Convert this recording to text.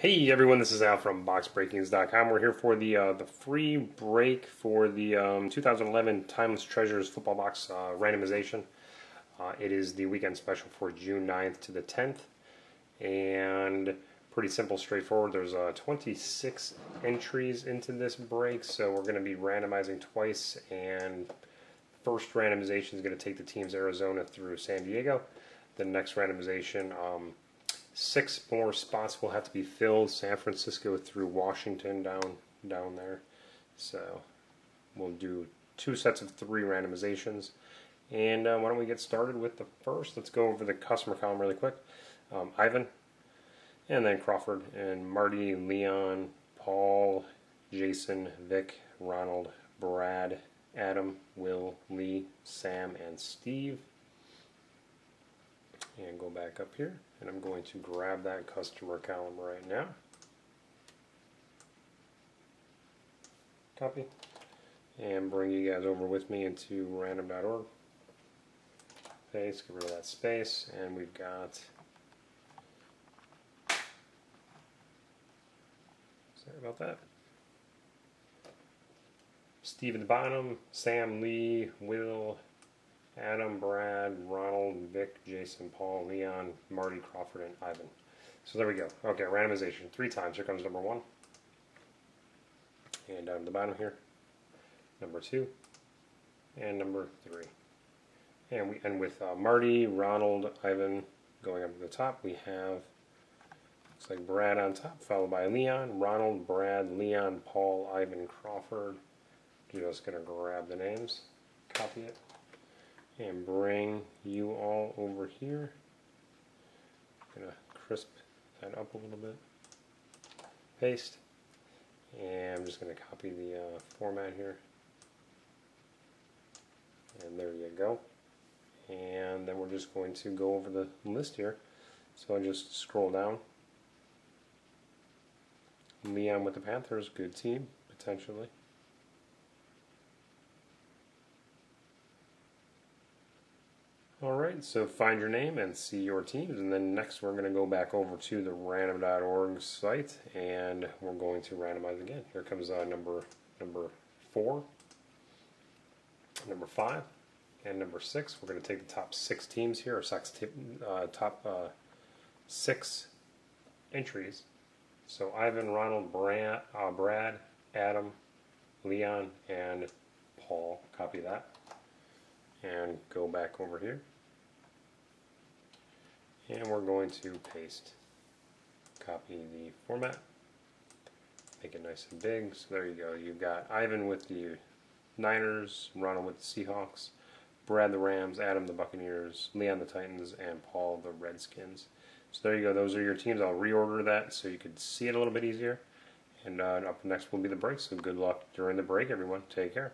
Hey everyone, this is Al from BoxBreakings.com. We're here for the uh, the free break for the um, 2011 Timeless Treasures football box uh, randomization. Uh, it is the weekend special for June 9th to the 10th, and pretty simple, straightforward. There's uh, 26 entries into this break, so we're going to be randomizing twice, and first randomization is going to take the teams Arizona through San Diego. The next randomization. Um, six more spots will have to be filled. San Francisco through Washington down down there. So we'll do two sets of three randomizations. And uh, why don't we get started with the first? Let's go over the customer column really quick. Um, Ivan, and then Crawford, and Marty, Leon, Paul, Jason, Vic, Ronald, Brad, Adam, Will, Lee, Sam, and Steve and go back up here. And I'm going to grab that customer column right now. Copy. And bring you guys over with me into random.org paste, get rid of that space and we've got sorry about that. Steve at the bottom, Sam Lee, Will, Adam, Brad, Ronald, Vic, Jason, Paul, Leon, Marty, Crawford, and Ivan. So there we go. Okay, randomization. Three times. Here comes number one. And down to the bottom here. Number two. And number three. And we end with uh, Marty, Ronald, Ivan going up to the top. We have, looks like Brad on top, followed by Leon, Ronald, Brad, Leon, Paul, Ivan, Crawford. Just going to grab the names, copy it and bring you all over here. I'm gonna crisp that up a little bit. Paste. And I'm just gonna copy the uh, format here. And there you go. And then we're just going to go over the list here. So I just scroll down. Leon with the Panthers, good team, potentially. All right, so find your name and see your teams, and then next we're going to go back over to the random.org site, and we're going to randomize again. Here comes uh, number number four, number five, and number six. We're going to take the top six teams here, or six uh, top uh, six entries. So Ivan, Ronald, Brad, uh, Brad, Adam, Leon, and Paul. Copy that and go back over here. And we're going to paste copy the format make it nice and big. So there you go. You've got Ivan with the Niners Ronald with the Seahawks Brad the Rams Adam the Buccaneers Leon the Titans and Paul the Redskins. So there you go. Those are your teams. I'll reorder that so you could see it a little bit easier. And uh, up next will be the break. So good luck during the break everyone. Take care